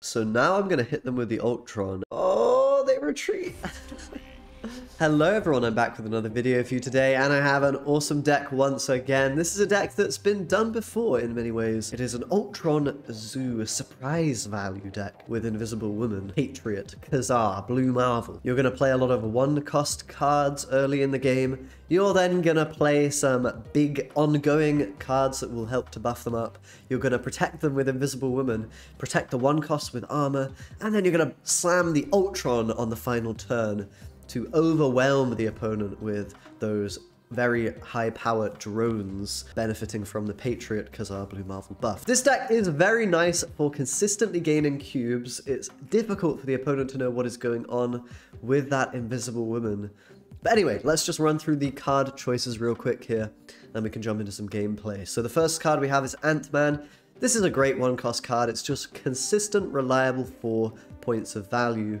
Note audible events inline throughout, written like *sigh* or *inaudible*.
So now I'm going to hit them with the Ultron. Oh, they retreat. *laughs* Hello everyone, I'm back with another video for you today, and I have an awesome deck once again. This is a deck that's been done before in many ways. It is an Ultron Zoo surprise value deck with Invisible Woman, Patriot, Ka-Zar, Blue Marvel. You're going to play a lot of one-cost cards early in the game. You're then going to play some big ongoing cards that will help to buff them up. You're going to protect them with Invisible Woman, protect the one cost with armor, and then you're going to slam the Ultron on the final turn to overwhelm the opponent with those very high power drones benefiting from the Patriot Ka-Zar Blue Marvel buff. This deck is very nice for consistently gaining cubes. It's difficult for the opponent to know what is going on with that Invisible Woman. But anyway, let's just run through the card choices real quick here, and we can jump into some gameplay. So the first card we have is Ant-Man. This is a great one-cost card. It's just consistent, reliable for points of value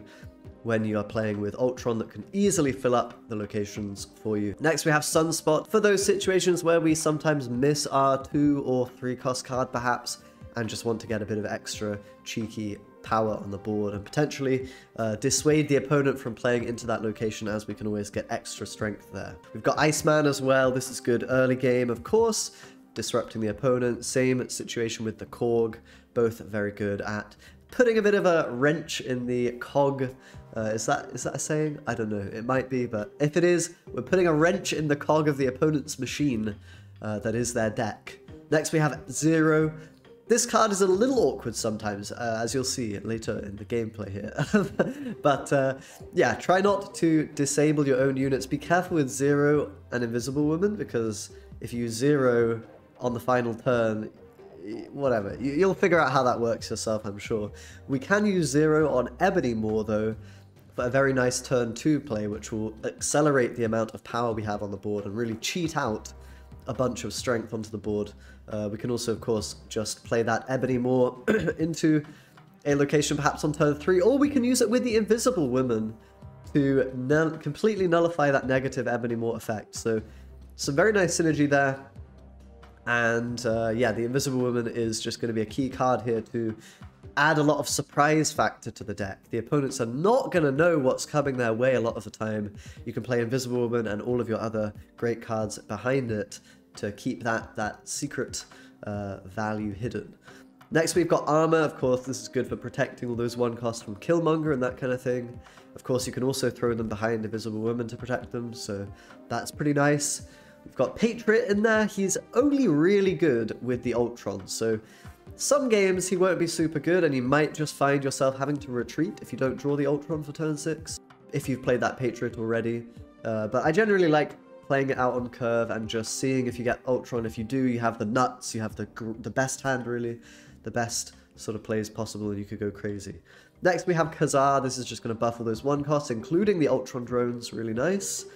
when you are playing with Ultron that can easily fill up the locations for you. Next we have Sunspot for those situations where we sometimes miss our two or three cost card perhaps and just want to get a bit of extra cheeky power on the board and potentially uh, dissuade the opponent from playing into that location as we can always get extra strength there. We've got Iceman as well, this is good early game of course, disrupting the opponent, same situation with the Korg, both very good at putting a bit of a wrench in the cog. Uh, is that is that a saying? I don't know. It might be, but if it is, we're putting a wrench in the cog of the opponent's machine uh, that is their deck. Next we have Zero. This card is a little awkward sometimes, uh, as you'll see later in the gameplay here. *laughs* but uh, yeah, try not to disable your own units. Be careful with Zero and Invisible Woman, because if you Zero on the final turn, whatever. You'll figure out how that works yourself, I'm sure. We can use Zero on Ebony Maw, though, for a very nice turn 2 play, which will accelerate the amount of power we have on the board and really cheat out a bunch of strength onto the board. Uh, we can also, of course, just play that Ebony Maw *clears throat* into a location perhaps on turn 3, or we can use it with the Invisible Woman to completely nullify that negative Ebony Maw effect. So some very nice synergy there. And uh, yeah, the Invisible Woman is just going to be a key card here to add a lot of surprise factor to the deck. The opponents are not going to know what's coming their way a lot of the time. You can play Invisible Woman and all of your other great cards behind it to keep that, that secret uh, value hidden. Next we've got Armor, of course this is good for protecting all those one costs from Killmonger and that kind of thing. Of course you can also throw them behind Invisible Woman to protect them, so that's pretty nice. We've got Patriot in there. He's only really good with the Ultron, so some games he won't be super good and you might just find yourself having to retreat if you don't draw the Ultron for turn 6, if you've played that Patriot already. Uh, but I generally like playing it out on curve and just seeing if you get Ultron. If you do, you have the nuts, you have the, the best hand really, the best sort of plays possible and you could go crazy. Next we have Ka-Zar, this is just going to buff all those one costs, including the Ultron drones, really nice.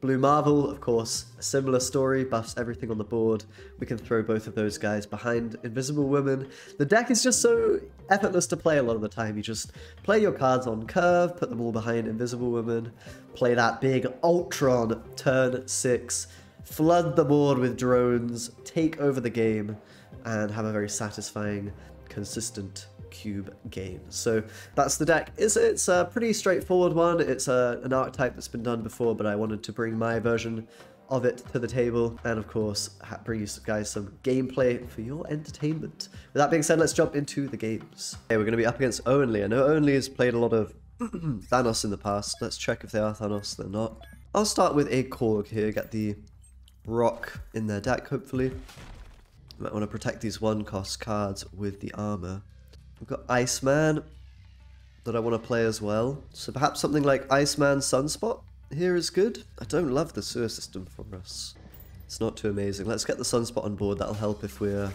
Blue Marvel, of course, a similar story, buffs everything on the board. We can throw both of those guys behind Invisible Woman. The deck is just so effortless to play a lot of the time. You just play your cards on curve, put them all behind Invisible Woman, play that big Ultron turn 6, flood the board with drones, take over the game, and have a very satisfying, consistent cube game. So that's the deck. It's, it's a pretty straightforward one. It's a, an archetype that's been done before, but I wanted to bring my version of it to the table and of course bring you guys some gameplay for your entertainment. With that being said, let's jump into the games. Okay, we're going to be up against Owenly. I know Owenly has played a lot of *clears throat* Thanos in the past. Let's check if they are Thanos. They're not. I'll start with a Korg here, get the rock in their deck hopefully. Might want to protect these one cost cards with the armor. We've got Iceman that I want to play as well. So perhaps something like Iceman Sunspot here is good. I don't love the sewer system for us. It's not too amazing. Let's get the Sunspot on board. That'll help if we're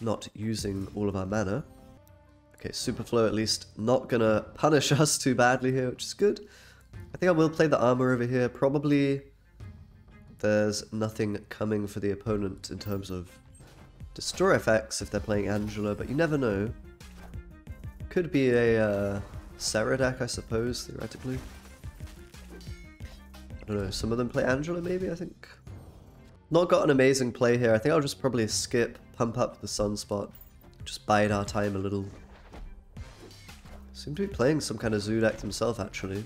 not using all of our mana. Okay, Superflow at least not gonna punish *laughs* us too badly here, which is good. I think I will play the armor over here. Probably there's nothing coming for the opponent in terms of Destroy effects if they're playing Angela, but you never know. Could be a uh, Sarah deck, I suppose, theoretically. I don't know, some of them play Angela maybe, I think. Not got an amazing play here. I think I'll just probably skip, pump up the Sunspot, Just bide our time a little. Seem to be playing some kind of zoo deck himself, actually.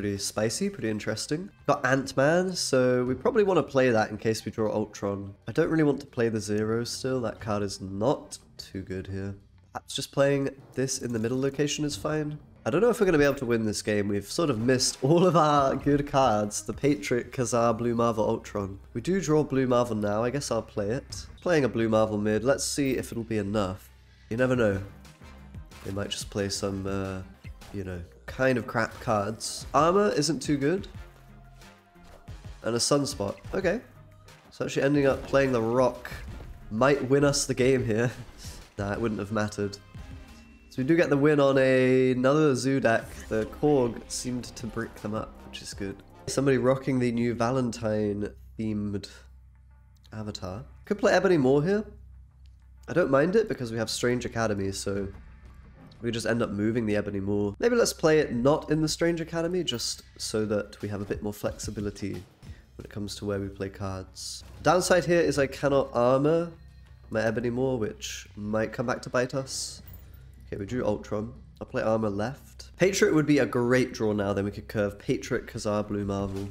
Pretty spicy, pretty interesting. Got Ant-Man, so we probably want to play that in case we draw Ultron. I don't really want to play the Zero still. That card is not too good here. Perhaps just playing this in the middle location is fine. I don't know if we're going to be able to win this game. We've sort of missed all of our good cards. The Patriot, Ka-Zar, Blue Marvel, Ultron. We do draw Blue Marvel now. I guess I'll play it. Playing a Blue Marvel mid. Let's see if it'll be enough. You never know. They might just play some, uh, you know, kind of crap cards. Armor isn't too good. And a Sunspot. Okay. So actually ending up playing the Rock might win us the game here. *laughs* nah, it wouldn't have mattered. So we do get the win on a, another zoo deck. The Korg seemed to brick them up, which is good. Somebody rocking the new Valentine themed avatar. Could play Ebony Maw here. I don't mind it because we have Strange Academy, so we just end up moving the Ebony Maw. Maybe let's play it not in the Strange Academy, just so that we have a bit more flexibility when it comes to where we play cards. Downside here is I cannot armor my Ebony Maw, which might come back to bite us. Okay, we drew Ultron. I'll play Armor left. Patriot would be a great draw now, then we could curve Patriot, Ka-Zar, Blue Marvel.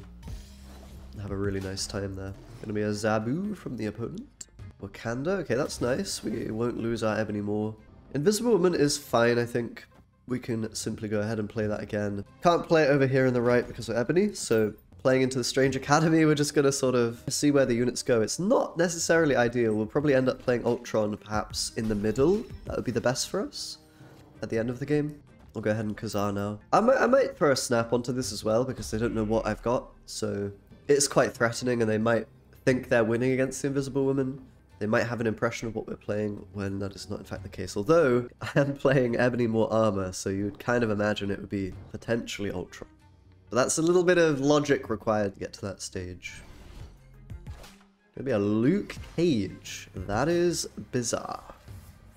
Have a really nice time there. Gonna be a Zabu from the opponent. Wakanda, okay, that's nice. We won't lose our Ebony Maw. Invisible Woman is fine, I think. We can simply go ahead and play that again. Can't play it over here in the right because of Ebony, so playing into the Strange Academy, we're just going to sort of see where the units go. It's not necessarily ideal. We'll probably end up playing Ultron perhaps in the middle. That would be the best for us at the end of the game. I'll go ahead and Ka-Zar now. I might, I might throw a snap onto this as well because they don't know what I've got. So it's quite threatening and they might think they're winning against the Invisible Woman. They might have an impression of what we're playing when that is not in fact the case. Although *laughs* I am playing Ebony Maw Armor, so you would kind of imagine it would be potentially Ultron. But that's a little bit of logic required to get to that stage. Maybe a Luke Cage. That is bizarre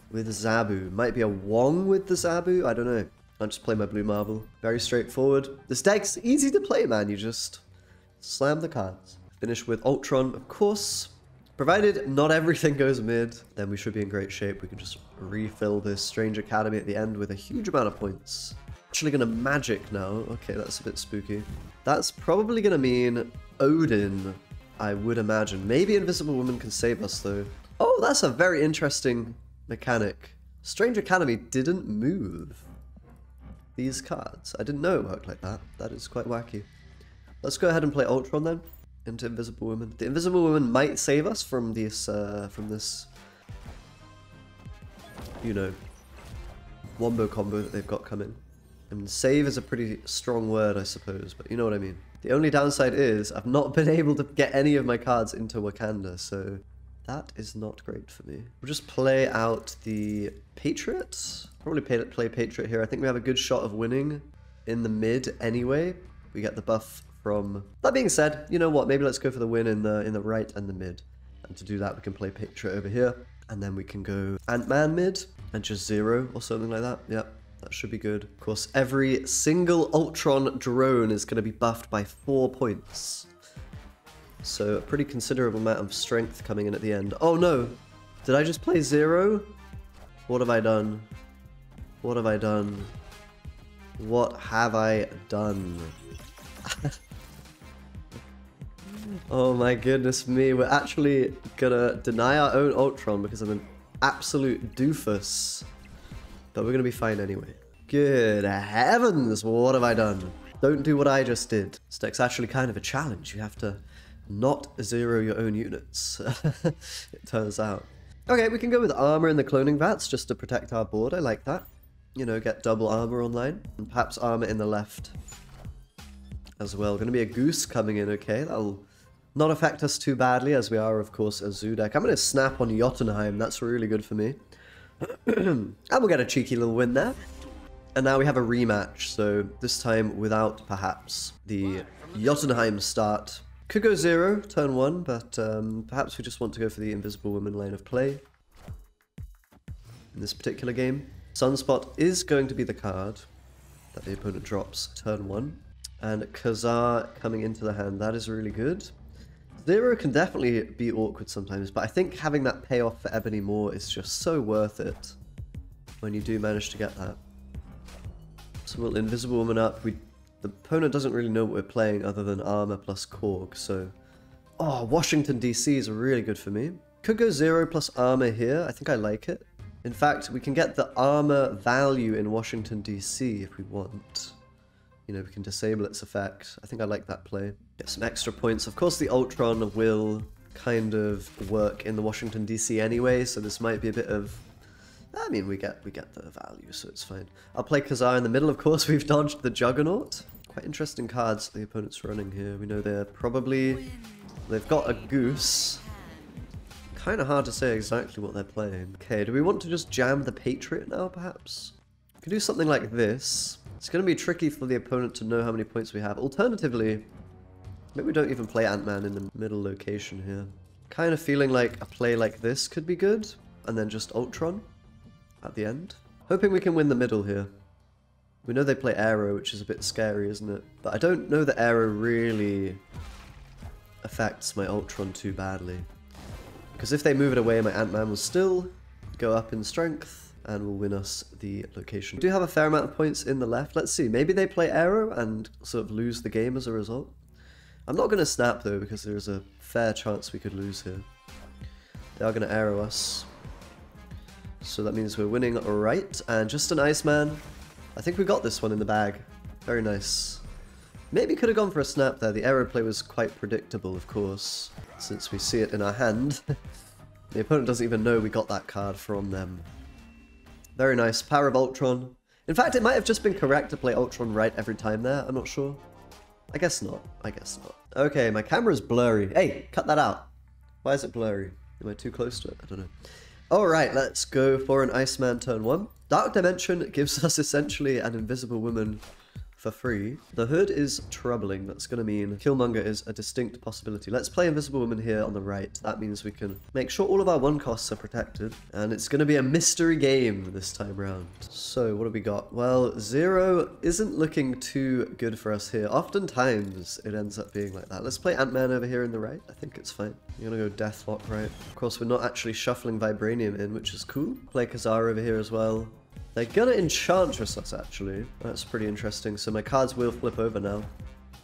with Zabu. Might be a Wong with the Zabu, I don't know. I'll just play my Blue Marvel. Very straightforward. This deck's easy to play, man. You just slam the cards. Finish with Ultron, of course. Provided not everything goes mid, then we should be in great shape. We can just refill this Strange Academy at the end with a huge amount of points. Actually gonna Magik now. Okay, that's a bit spooky. That's probably gonna mean Odin, I would imagine. Maybe Invisible Woman can save us though. Oh, that's a very interesting mechanic. Strange Academy didn't move these cards. I didn't know it worked like that. That is quite wacky. Let's go ahead and play Ultron then into Invisible Woman. The Invisible Woman might save us from this, uh, from this, you know, wombo combo that they've got coming. And save is a pretty strong word, I suppose, but you know what I mean. The only downside is I've not been *laughs* able to get any of my cards into Wakanda, so that is not great for me. We'll just play out the Patriots. Probably play, play Patriot here. I think we have a good shot of winning in the mid anyway. We get the buff from... That being said, you know what? Maybe let's go for the win in the in the right and the mid. And to do that, we can play picture over here. And then we can go Ant-Man mid and just zero or something like that. Yep, that should be good. Of course, every single Ultron drone is going to be buffed by four points. So a pretty considerable amount of strength coming in at the end. Oh no! Did I just play zero? What have I done? What have I done? What have I done? *laughs* oh my goodness me, we're actually gonna deny our own Ultron because I'm an absolute doofus. But we're gonna be fine anyway. Good heavens, what have I done? Don't do what I just did. Deck's actually kind of a challenge. You have to not zero your own units, *laughs* it turns out. Okay, we can go with armor in the cloning vats just to protect our board. I like that. You know, get double armor online. And perhaps armor in the left as well. To be a goose coming in, okay. That'll not affect us too badly as we are, of course, a zoo deck. I'm going to snap on Jotunheim. That's really good for me. *clears throat* and we'll get a cheeky little win there. And now we have a rematch, so this time without, perhaps, the Jotunheim start could go zero, turn one, but um, perhaps we just want to go for the Invisible Woman lane of play. In this particular game, Sunspot is going to be the card that the opponent drops turn one. And Ka-Zar coming into the hand, that is really good. Zero can definitely be awkward sometimes, but I think having that payoff for Ebony Maw is just so worth it when you do manage to get that. So we'll Invisible Woman up. We The opponent doesn't really know what we're playing other than armor plus Korg, so... Oh, Washington DC is really good for me. Could go zero plus armor here. I think I like it. In fact, we can get the armor value in Washington DC if we want. You know, we can disable its effect. I think I like that play. Get some extra points. Of course, the Ultron will kind of work in the Washington DC anyway, so this might be a bit of... I mean, we get we get the value, so it's fine. I'll play Ka-Zar in the middle. Of course, *laughs* we've dodged the Juggernaut. Quite interesting cards the opponent's running here. We know they're probably... They've got a Goose, kind of hard to say exactly what they're playing. Okay, do we want to just jam the Patriot now, perhaps? We can do something like this. It's going to be tricky for the opponent to know how many points we have. Alternatively, maybe we don't even play Ant-Man in the middle location here. Kind of feeling like a play like this could be good, and then just Ultron at the end. Hoping we can win the middle here. We know they play Aero, which is a bit scary, isn't it? But I don't know that Aero really affects my Ultron too badly. Because if they move it away, my Ant-Man will still go up in strength and will win us the location. We do have a fair amount of points in the left. Let's see. Maybe they play Aero and sort of lose the game as a result. I'm not going to snap though because there's a fair chance we could lose here. They are going to arrow us. So that means we're winning right. And just an Iceman. I think we got this one in the bag. Very nice. Maybe could have gone for a snap there. The Aero play was quite predictable, of course since we see it in our hand. *laughs* the opponent doesn't even know we got that card from them. Very nice. Power of Ultron. In fact, it might have just been correct to play Ultron right every time there. I'm not sure. I guess not. I guess not. Okay, my camera's blurry. Hey, cut that out. Why is it blurry? Am I too close to it? I don't know. Alright, let's go for an Iceman turn 1. Dark Dimension gives *laughs* us essentially an Invisible Woman for free. The hood is troubling. That's going to mean Killmonger is a distinct possibility. Let's play Invisible Woman here on the right. That means we can make sure all of our one costs are protected. And it's going to be a mystery game this time around. So what have we got? Well, Zero isn't looking too good for us here. Oftentimes it ends up being like that. Let's play Ant-Man over here in the right. I think it's fine. You're going to go Deathlok right. Of course, we're not actually shuffling Vibranium in, which is cool. Play Ka-Zar over here as well. They're gonna Enchantress us, actually. That's pretty interesting. So my cards will flip over now.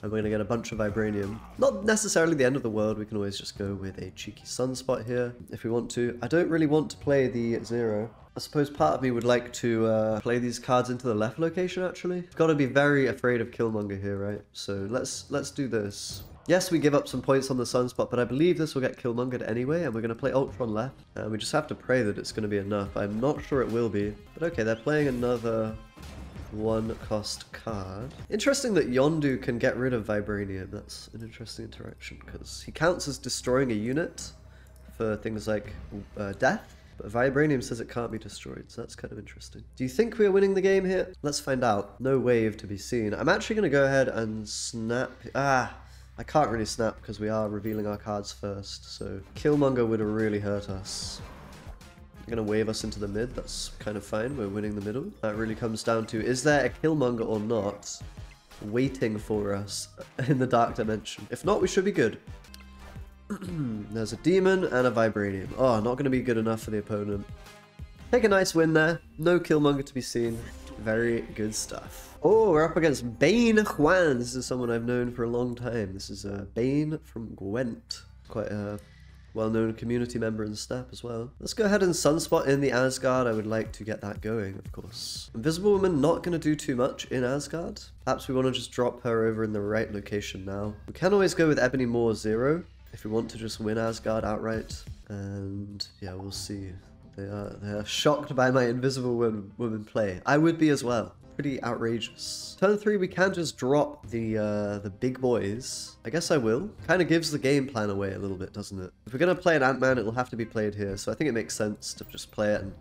And we're gonna get a bunch of Vibranium. Not necessarily the end of the world. We can always just go with a cheeky Sunspot here if we want to. I don't really want to play the Zero. I suppose part of me would like to uh, play these cards into the left location, actually. Got to be very afraid of Killmonger here, right? So let's let's do this. Yes, we give up some points on the Sunspot, but I believe this will get Killmongered anyway, and we're going to play Ultron left. And we just have to pray that it's going to be enough. I'm not sure it will be. But okay, they're playing another one cost card. Interesting that Yondu can get rid of Vibranium. That's an interesting interaction, because he counts as destroying a unit for things like uh, death. But Vibranium says it can't be destroyed, so that's kind of interesting. Do you think we're winning the game here? Let's find out. No wave to be seen. I'm actually going to go ahead and snap... Ah, I can't really snap because we are revealing our cards first, so Killmonger would have really hurt us. They're going to wave us into the mid, that's kind of fine, we're winning the middle. That really comes down to, is there a Killmonger or not waiting for us in the Dark Dimension? If not, we should be good. *clears throat* There's a Demon and a Vibranium. Oh, not going to be good enough for the opponent. Take a nice win there. No Killmonger to be seen. Very good stuff. Oh, we're up against Bane Juan. This is someone I've known for a long time. This is uh, Bane from Gwent. Quite a well-known community member in Step as well. Let's go ahead and Sunspot in the Asgard. I would like to get that going, of course. Invisible Woman not going to do too much in Asgard. Perhaps we want to just drop her over in the right location now. We can always go with Ebony Maw Zero if we want to just win Asgard outright. And yeah, we'll see. They are, they are shocked by my Invisible woman play. I would be as well pretty outrageous. Turn three, we can just drop the uh, the big boys. I guess I will. Kind of gives the game plan away a little bit, doesn't it? If we're going to play an Ant-Man, it'll have to be played here. So I think it makes sense to just play it and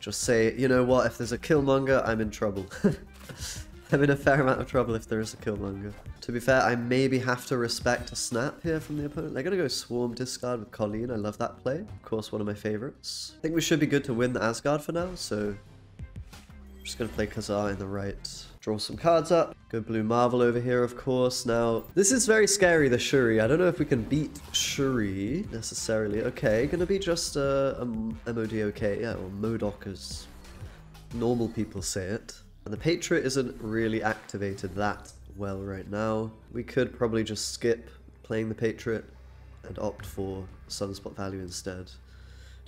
just say, you know what, if there's a Killmonger, I'm in trouble. *laughs* I'm in a fair amount of trouble if there is a Killmonger. To be fair, I maybe have to respect a snap here from the opponent. They're going to go Swarm Discard with Colleen. I love that play. Of course, one of my favorites. I think we should be good to win the Asgard for now, so Just gonna play Ka-Zar in the right. Draw some cards up. Go Blue Marvel over here, of course. Now, this is very scary, the Shuri. I don't know if we can beat Shuri necessarily. Okay, gonna be just uh, a, a MOD. Yeah, or Modok as normal people say it. And the Patriot isn't really activated that well right now. We could probably just skip playing the Patriot and opt for Sunspot value instead.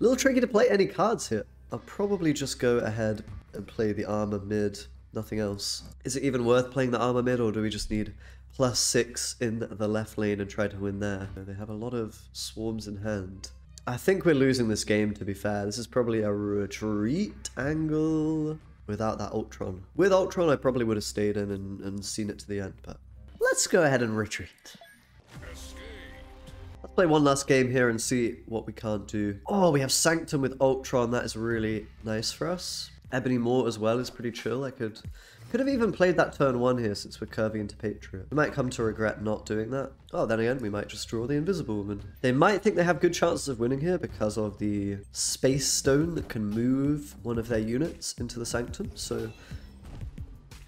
A little tricky to play any cards here. I'll probably just go ahead and play the armor mid nothing else. Is it even worth playing the armor mid, or do we just need plus six in the left lane and try to win there? They have a lot of swarms in hand. I think we're losing this game, to be fair. This is probably a retreat angle without that Ultron. With Ultron, I probably would have stayed in and, and seen it to the end, but let's go ahead and retreat. Let's play one last game here and see what we can't do. Oh, we have Sanctum with Ultron. That is really nice for us. Ebony Maw as well is pretty chill. I could could have even played that turn one here since we're curving into Patriot. We might come to regret not doing that. Oh, then again, we might just draw the Invisible Woman. They might think they have good chances of winning here because of the Space Stone that can move one of their units into the Sanctum, so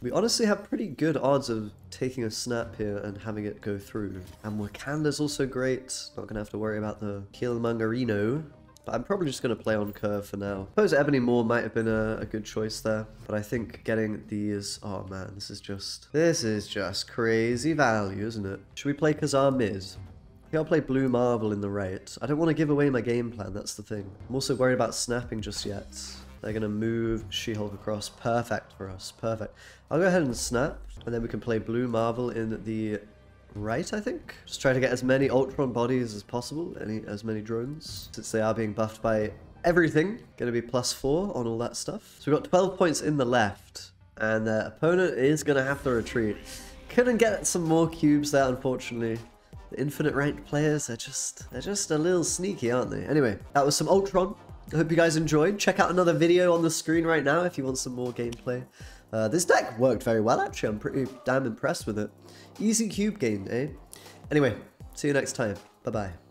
we honestly have pretty good odds of taking a snap here and having it go through. And Wakanda's also great. Not gonna have to worry about the Killmongerino. But I'm probably just going to play on curve for now. I suppose Ebony Maw might have been a, a, good choice there. But I think getting these... Oh man, this is just... This is just crazy value, isn't it? Should we play Ka-Zar mid? I'll play Blue Marvel in the right. I don't want to give away my game plan, that's the thing. I'm also worried about snapping just yet. They're going to move She-Hulk across. Perfect for us. Perfect. I'll go ahead and snap, and then we can play Blue Marvel in the right, I think. Just try to get as many Ultron bodies as possible, any as many drones, since they are being buffed by everything. Going to be plus four on all that stuff. So we've got 12 points in the left, and the opponent is going to have to retreat. Couldn't get some more cubes there, unfortunately. The infinite ranked players, they're just, they're just a little sneaky, aren't they? Anyway, that was some Ultron. I hope you guys enjoyed. Check out another video on the screen right now if you want some more gameplay. Uh, this deck worked very well, actually. I'm pretty damn impressed with it. Easy cube game, eh? Anyway, see you next time. Bye-bye.